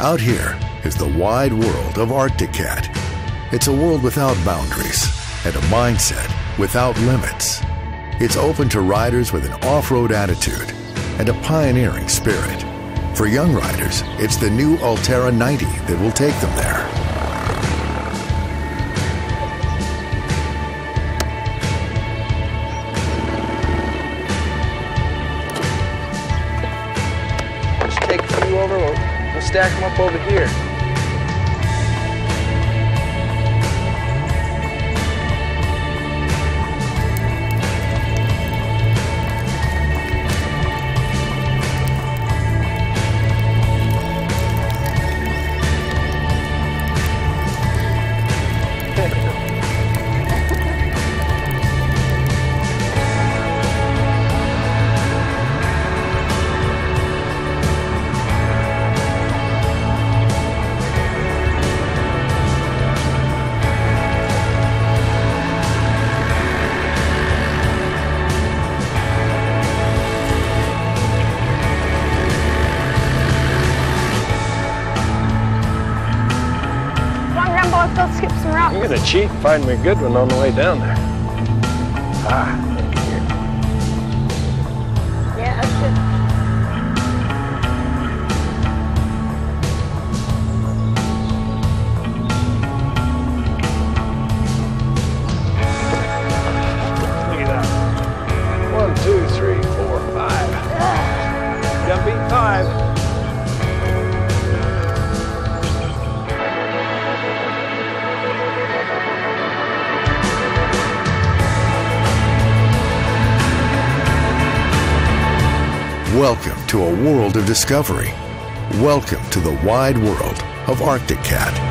Out here is the wide world of Arctic Cat. It's a world without boundaries and a mindset without limits. It's open to riders with an off road attitude and a pioneering spirit. For young riders, it's the new Alterra 90 that will take them there. Stack them up over here. I'm gonna cheat and find me a good one on the way down there. Ah, Welcome to a world of discovery. Welcome to the wide world of Arctic Cat.